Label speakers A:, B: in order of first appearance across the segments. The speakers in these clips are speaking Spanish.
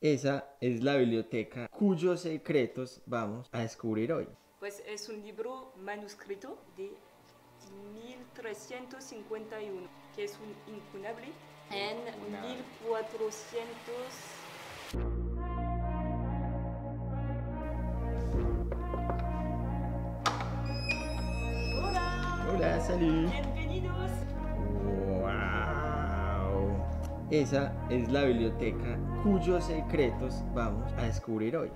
A: Esa es la biblioteca cuyos secretos vamos a descubrir hoy.
B: Pues es un libro manuscrito de 1351, que es un incunable en 1400. Hola,
A: Hola, salud. Esa es la biblioteca cuyos secretos vamos a descubrir hoy.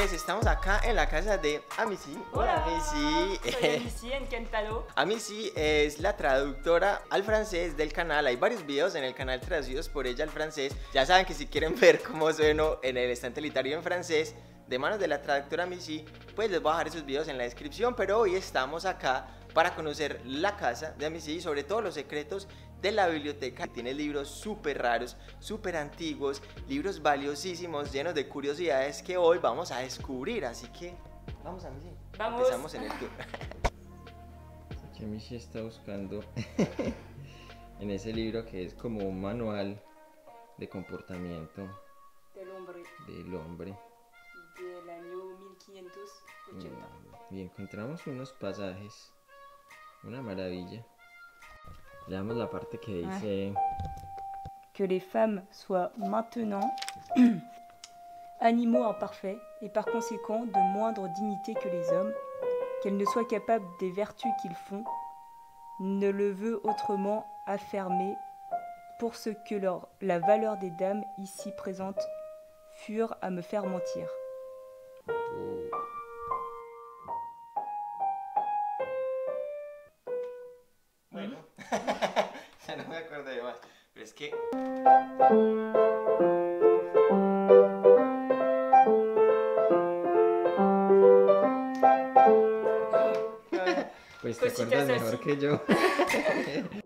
A: ¿Qué más lectores? Estamos acá en la casa de Amici.
B: Hola,
A: Amici.
B: Soy Amici, encantado.
A: Amici es la traductora al francés del canal. Hay varios videos en el canal traducidos por ella al francés. Ya saben que si quieren ver cómo sueno en el estante literario en francés de manos de la traductora Amici, pues les voy a dejar esos videos en la descripción. Pero hoy estamos acá para conocer la casa de Amici y sobre todo los secretos de la biblioteca. Tiene libros súper raros, súper antiguos, libros valiosísimos, llenos de curiosidades que hoy vamos a descubrir. Así que vamos Amici.
B: Vamos.
A: Empezamos en el tour. Está buscando en ese libro que es como un manual de comportamiento
B: Del hombre
A: del hombre.
B: del año 1580.
A: Mm, Y encontramos unos pasajes, una maravilla. Leamos la parte que dice,
B: que les femmes soient maintenant animaux imparfaits et par conséquent de moindre dignité que les hommes, qu'elles ne soient capables des vertus qu'ils font, ne le veut autrement affirmer pour ce que leur, la valeur des dames ici présentes furent à me faire mentir.
A: "Oh". Que... Pues te
B: Cositas
A: acuerdas mejor
B: así.
A: que yo.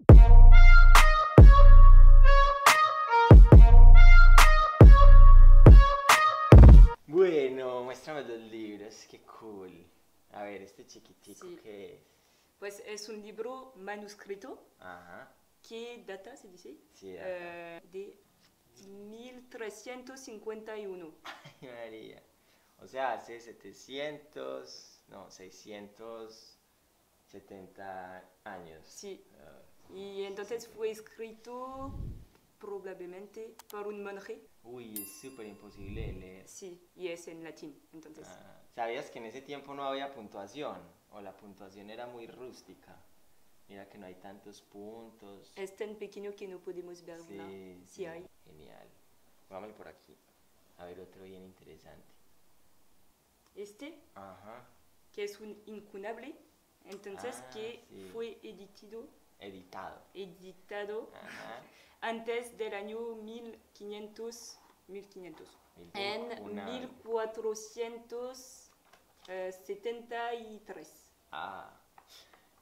A: Bueno, muéstrame los libros, qué cool. A ver, este chiquitico,
B: Sí.
A: ¿qué es?
B: Pues es un libro manuscrito
A: Ajá,
B: que data, se dice,
A: sí,
B: eh, de 1351.
A: Ay, María. O sea, hace 700, no, 670 años.
B: Sí,
A: Ah,
B: y entonces fue escrito probablemente por un monje.
A: Uy, es súper imposible leer.
B: Sí, y es en latín, entonces.
A: Ah, ¿Sabías que en ese tiempo no había puntuación? O la puntuación era muy rústica. Mira que no hay tantos puntos.
B: Es tan pequeño que no podemos verlo.
A: Sí,
B: Sí
A: sí,
B: hay.
A: Genial. Vámonos por aquí. A ver otro bien interesante.
B: Este,
A: Ajá.
B: que es un incunable, entonces
A: Ah,
B: que
A: sí.
B: fue editado,
A: Editado.
B: editado
A: Ajá.
B: antes del año 1500. 1500.
A: Mil-
B: En
A: una-
B: 1473.
A: Ah.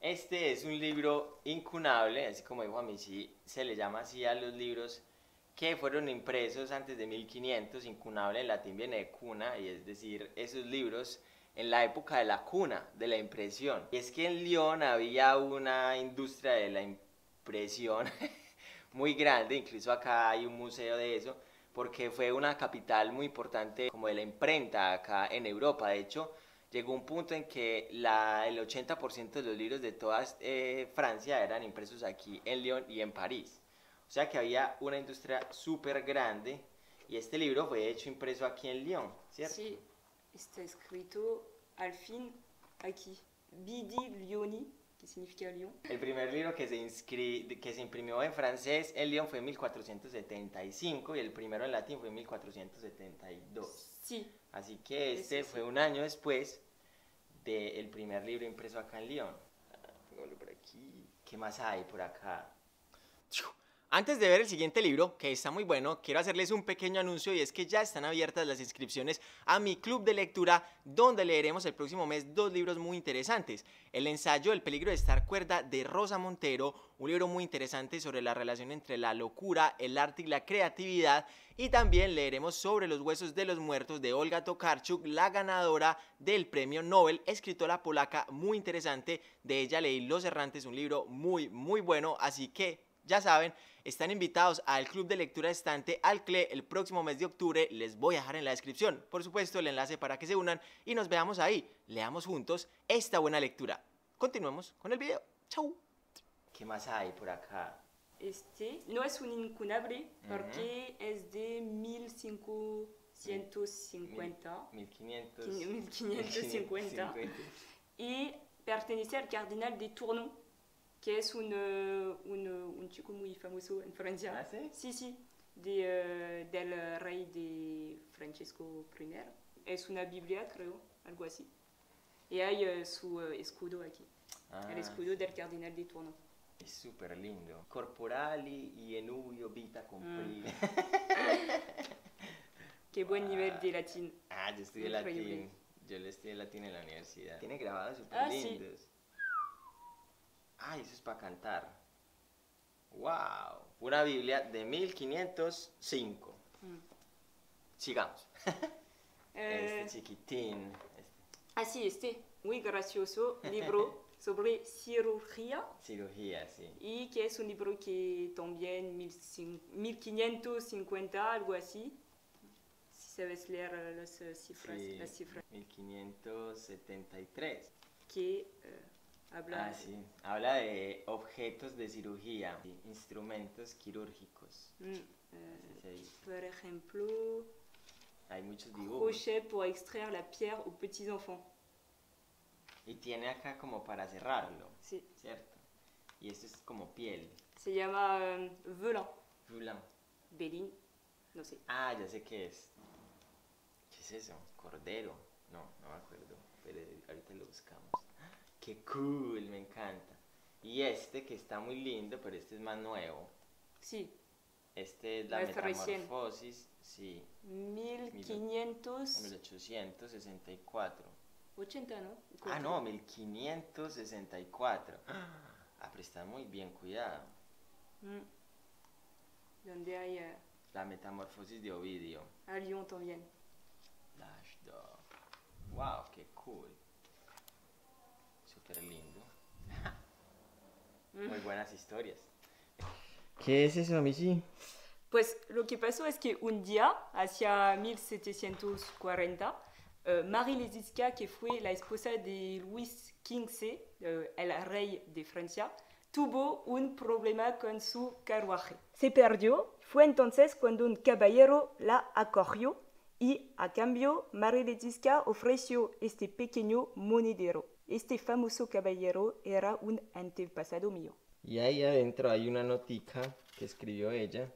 A: Este es un libro incunable, así como dijo a mí, sí, se le llama así a los libros que fueron impresos antes de 1500. Incunable en latín viene de cuna, y es decir, esos libros en la época de la cuna, de la impresión. Y es que en Lyon había una industria de la impresión muy grande, incluso acá hay un museo de eso, porque fue una capital muy importante como de la imprenta acá en Europa. De hecho, llegó un punto en que la, el 80% de los libros de toda eh, Francia eran impresos aquí en Lyon y en París. O sea que había una industria súper grande y este libro fue hecho impreso aquí en Lyon, ¿cierto?
B: Sí, está escrito al fin aquí. Bidi Lioni, que significa Lyon.
A: El primer libro que se, inscri- que se imprimió en francés en Lyon fue en 1475 y el primero en latín fue en 1472.
B: Sí,
A: Así que este
B: Ese sí.
A: fue un año después del primer libro impreso acá en Lyon. Ah, por aquí. ¿Qué más hay por acá? Antes de ver el siguiente libro, que está muy bueno, quiero hacerles un pequeño anuncio y es que ya están abiertas las inscripciones a mi club de lectura donde leeremos el próximo mes dos libros muy interesantes. El ensayo El peligro de estar cuerda de Rosa Montero, un libro muy interesante sobre la relación entre la locura, el arte y la creatividad. Y también leeremos sobre los huesos de los muertos de Olga Tokarczuk, la ganadora del premio Nobel, escritora polaca muy interesante. De ella leí Los Errantes, un libro muy, muy bueno, así que ya saben, están invitados al Club de Lectura Estante al CLE el próximo mes de octubre. Les voy a dejar en la descripción, por supuesto, el enlace para que se unan y nos veamos ahí. Leamos juntos esta buena lectura. Continuemos con el video. ¡Chau! ¿Qué más hay por acá?
B: Este no es un incunable porque es de 1550.
A: 1500.
B: 1550. y pertenece al cardenal de Tournon que es un, uh, un, uh, un, chico muy famoso en Francia.
A: ¿Ah, sí?
B: Sí, sí, de, uh, del rey de Francesco I. Es una Biblia, creo, algo así. Y hay su escudo aquí,
A: Ah,
B: el escudo del cardenal de Tournon.
A: Es súper lindo. Corporali y enubio vita comprile.
B: Qué buen nivel de latín.
A: Ah, yo estudié latín. Yo le estudié latín en la universidad. Tiene grabados súper
B: Ah, sí.
A: Ay, eso es para cantar. ¡Wow! Una Biblia de 1505.
B: Mm.
A: Sigamos.
B: Eh,
A: Este chiquitín. Este,
B: ah, sí, este muy gracioso libro sobre cirugía
A: cirugía, sí.
B: y que es un libro que también 1550, algo así. Si sabes leer eh, las eh, cifras,
A: Sí,
B: las cifras
A: 1573.
B: que eh, habla
A: Ah, sí. Habla de objetos de cirugía, instrumentos quirúrgicos.
B: Mm, eh, por ejemplo,
A: Hay muchos dibujos.
B: crochet pour extraire la pierre aux petits enfants.
A: Y tiene acá como para cerrarlo,
B: Sí,
A: ¿cierto? Y esto es como piel.
B: se llama euh, velin,
A: Rulan.
B: Bélin, no sé.
A: Ah, ya sé qué es. ¿Qué es eso? Cordero. No, no me acuerdo. Pero ahorita lo buscamos. ¡Qué cool! Me encanta. Y este que está muy lindo, pero este es más nuevo.
B: Sí,
A: Este es la
B: recién.
A: metamorfosis. Sí,
B: 1580,
A: 1864.
B: ¿no?
A: Ah, no, 1564. Ah, pero está muy bien cuidado.
B: Mm. Donde hay euh,
A: La metamorfosis de Ovidio.
B: à Lyon también.
A: Wow, qué cool. Lindo. Muy buenas historias. ¿Qué es eso, Missy?
B: Pues lo que pasó es que un día, hacia 1740, eh, Marie Letizia, que fue la esposa de Luis XV, eh, el rey de Francia, tuvo un problema con su carruaje. Se perdió. Fue entonces cuando un caballero la acogió y a cambio Marie Letizia ofreció este pequeño monedero. Este famoso caballero era un antepasado mío.
A: Y ahí adentro hay una notica que escribió ella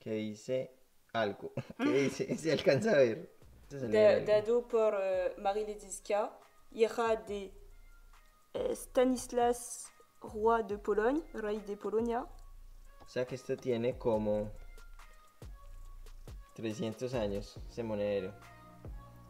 A: que dice algo. ¿Qué dice? ¿Se alcanza a ver?
B: Da- dado por eh, Marie Letizia, hija de eh, Stanislas Roi de Pologne, rey de Polonia.
A: O sea que esto tiene como 300 años, ese monedero.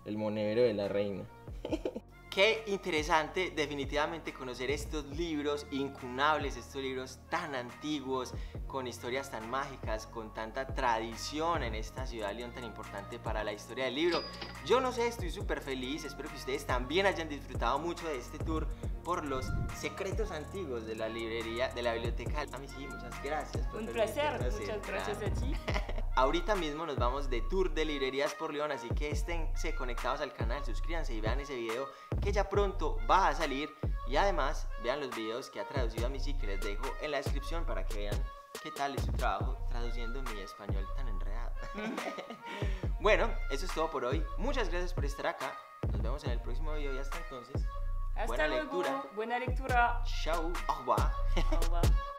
A: El monedero de la reina. Qué interesante definitivamente conocer estos libros incunables, estos libros tan antiguos, con historias tan mágicas, con tanta tradición en esta ciudad de León tan importante para la historia del libro. Yo no sé, estoy súper feliz, espero que ustedes también hayan disfrutado mucho de este tour por los secretos antiguos de la librería, de la biblioteca. A mí sí, muchas gracias. por
B: Un placer, muchas gracias a ti.
A: Ahorita mismo nos vamos de tour de librerías por León, así que esténse conectados al canal, suscríbanse y vean ese video que ya pronto va a salir. Y además vean los videos que ha traducido a Missy que les dejo en la descripción para que vean qué tal es su trabajo traduciendo mi español tan enredado. bueno, eso es todo por hoy. Muchas gracias por estar acá. Nos vemos en el próximo video y hasta entonces.
B: Hasta
A: buena
B: luego.
A: lectura.
B: Buena lectura.
A: Chao. Au revoir.
B: Au revoir.